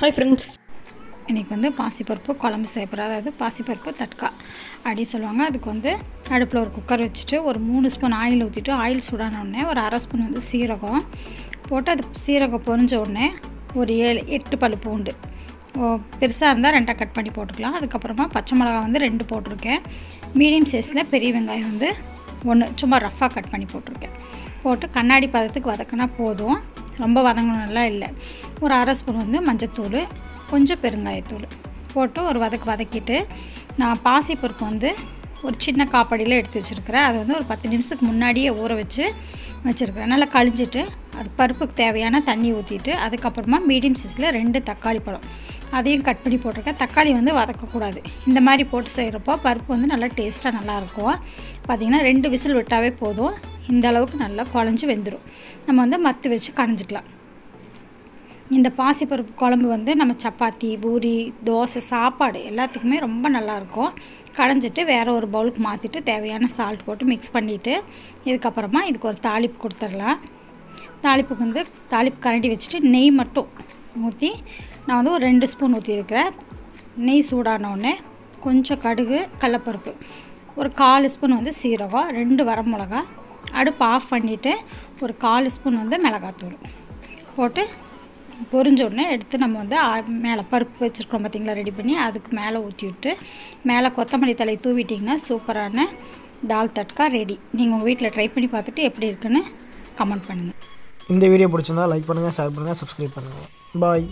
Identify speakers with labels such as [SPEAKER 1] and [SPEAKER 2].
[SPEAKER 1] Hi friends
[SPEAKER 2] இன்றைக்கி வந்து பாசிப்பருப்பு குழம்பு செய்ய அதாவது பாசிப்பருப்பு தட்கா அப்படின்னு சொல்லுவாங்க. அதுக்கு வந்து அடுப்பில் ஒரு குக்கர் வச்சுட்டு ஒரு மூணு ஸ்பூன் ஆயில் ஊற்றிட்டு ஆயில் சூடான உடனே ஒரு அரை ஸ்பூன் வந்து சீரகம் போட்டு அது சீரகம் பொறிஞ்ச உடனே ஒரு ஏழு எட்டு பல் பூண்டு. பெருசாக இருந்தால் ரெண்டாக கட் பண்ணி போட்டுக்கலாம். அதுக்கப்புறமா பச்சை மிளகா வந்து ரெண்டு போட்டிருக்கேன். மீடியம் சைஸில் பெரிய வெங்காயம் வந்து ஒன்று சும்மா ரஃப்பாக கட் பண்ணி போட்டிருக்கேன். போட்டு கண்ணாடி பதத்துக்கு வதக்கினா போதும். ரொம்ப வதங்கணும்லாம் இல்லை. ஒரு அரை ஸ்பூன் வந்து மஞ்சத்தூள் கொஞ்சம் பெருங்காயத்தூள் போட்டு ஒரு வதக்கு வதக்கிட்டு நான் பாசிப்பருப்பு வந்து ஒரு சின்ன காப்படியில் எடுத்து வச்சுருக்கிறேன். அது வந்து ஒரு பத்து நிமிஷத்துக்கு முன்னாடியே ஊற வச்சு வச்சுருக்கிறேன். நல்லா கழிஞ்சிட்டு அது பருப்புக்கு தேவையான தண்ணி ஊற்றிட்டு அதுக்கப்புறமா மீடியம் சைஸில் ரெண்டு தக்காளி பழம். அதையும் கட் பண்ணி போட்டிருக்கேன். தக்காளி வந்து வதக்கக்கூடாது. இந்த மாதிரி போட்டு செய்கிறப்போ பருப்பு வந்து நல்லா டேஸ்ட்டாக நல்லாயிருக்கும். பார்த்திங்கன்னா ரெண்டு விசில் விட்டாவே போதும். இந்த அளவுக்கு நல்லா குழஞ்சி வெந்துடும் நம்ம வந்து மத்து வச்சு கடைஞ்சிக்கலாம் இந்த பாசிப்பருப்பு குழம்பு வந்து நம்ம சப்பாத்தி பூரி தோசை சாப்பாடு எல்லாத்துக்குமே ரொம்ப நல்லாயிருக்கும். கடைஞ்சிட்டு வேறு ஒரு பவுலுக்கு மாற்றிட்டு தேவையான சால்ட் போட்டு மிக்ஸ் பண்ணிவிட்டு இதுக்கப்புறமா இதுக்கு ஒரு தாளிப்பு கொடுத்துடலாம். தாளிப்புக்கு வந்து தாளிப்பு கரண்டி வச்சுட்டு நெய் மட்டும் ஊற்றி நான் வந்து ஒரு ரெண்டு ஸ்பூன் ஊற்றிருக்கிறேன் நெய் சூடானோடனே கொஞ்சம் கடுகு கடலப்பருப்பு ஒரு கால் ஸ்பூன் வந்து சீரகம் ரெண்டு வரமிளகா அடுப்பு ஆஃப் பண்ணிவிட்டு ஒரு கால் ஸ்பூன் வந்து மிளகாத்தூள் போட்டு பொறிஞ்ச உடனே எடுத்து நம்ம வந்து மேலே பருப்பு வச்சுருக்கோம் பார்த்திங்களா ரெடி பண்ணி அதுக்கு மேலே ஊற்றி விட்டு மேலே கொத்தமல்லி தலை தூவிட்டிங்கன்னா சூப்பரான தால் தட்கா ரெடி நீங்கள் உங்கள் வீட்டில் ட்ரை பண்ணி பார்த்துட்டு எப்படி இருக்குன்னு கமெண்ட் பண்ணுங்கள்
[SPEAKER 1] இந்த வீடியோ பிடிச்சிருந்தா லைக் பண்ணுங்கள் ஷேர் பண்ணுங்கள் சப்ஸ்கிரைப் பண்ணுங்கள் பாய்